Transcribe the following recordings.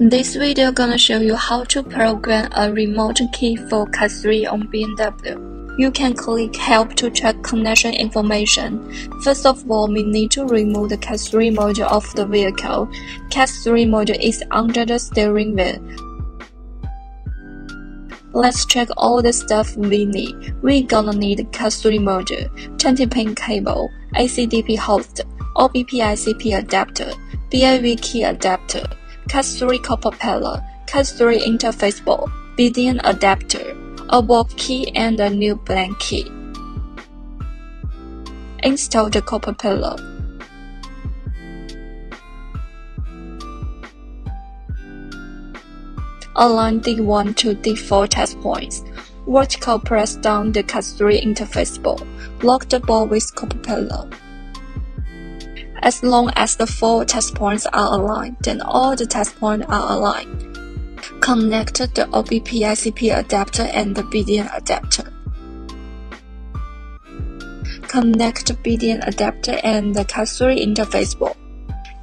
This video gonna show you how to program a remote key for CAS 3 on BMW. You can click help to check connection information. First of all, we need to remove the CAS 3 module of the vehicle. CAS 3 module is under the steering wheel. Let's check all the stuff we need. We gonna need CAS 3 module, 20 pin cable, ACDP host, OBP ICP adapter, BAV key adapter, CAS3 copper propeller, CAS3 interface board, BDN adapter, a walk key and a new blank key. Install the copper propeller. Align D1 to D4 test points. Vertical press down the CAS3 interface board. Lock the board with copper propeller. As long as the four test points are aligned, then all the test points are aligned. Connect the OBP ICP adapter and the BDN adapter. Connect BDN adapter and the CAS3 interface board.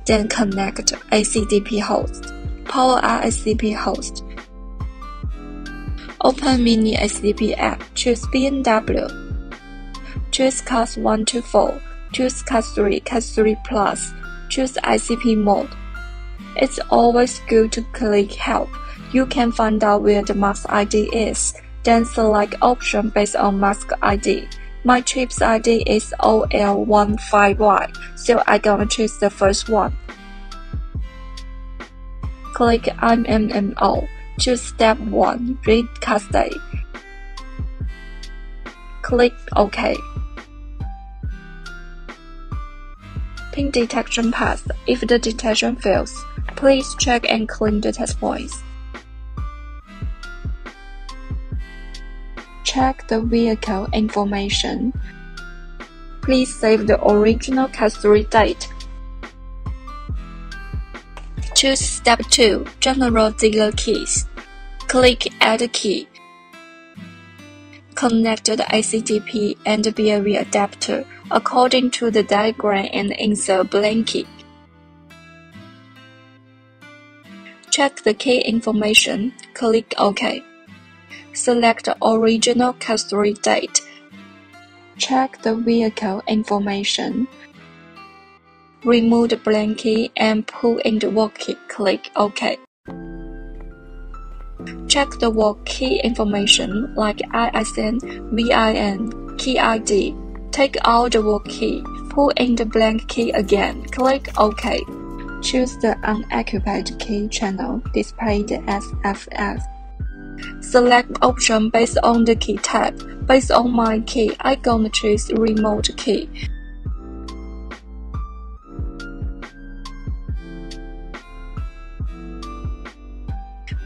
Then connect ACDP host, Power ICP host. Open Mini ACDP app, choose BMW. Choose class 1 to 4 choose CAS 3, CAS 3 Plus, choose ICP mode. It's always good to click Help. You can find out where the mask ID is, then select option based on mask ID. My chip's ID is OL15Y, so I gonna choose the first one. Click IMMO. Choose step 1, read custody. Click OK. Pin detection pass. If the detection fails, please check and clean the test points. Check the vehicle information. Please save the original CAS3 date. Choose Step 2 General Dealer Keys. Click Add Key. Connect the ACDP and BAV adapter according to the diagram and insert blank key. Check the key information, click OK. Select original custody date. Check the vehicle information. Remove the blank and pull in the walk key, click OK. Check the walk key information like ISN, VIN, key ID, Take out the walk key, pull in the blank key again, click OK. Choose the unoccupied key channel displayed as FF. Select option based on the key type. Based on my key, I gonna choose remote key.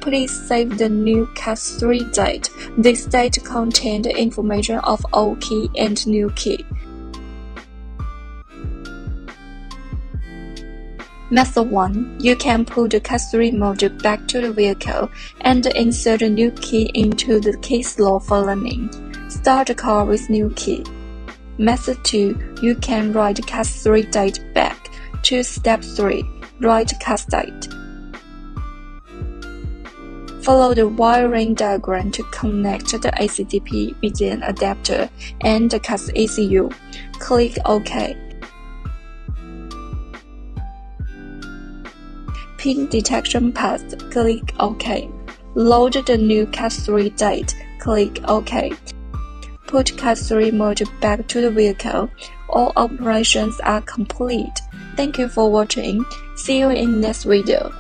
Please save the new CAS3 date. This date contains the information of old key and new key. Method 1. You can put the CAS3 module back to the vehicle and insert a new key into the key slot for learning. Start the car with new key. Method 2. You can write CAS3 date back. to step 3. Write CAS date. Follow the wiring diagram to connect the ACDP BDN adapter and the CAS ECU. Click OK. Pin detection path, click OK. Load the new CAS3 date, click OK. Put CAS3 module back to the vehicle. All operations are complete. Thank you for watching. See you in next video.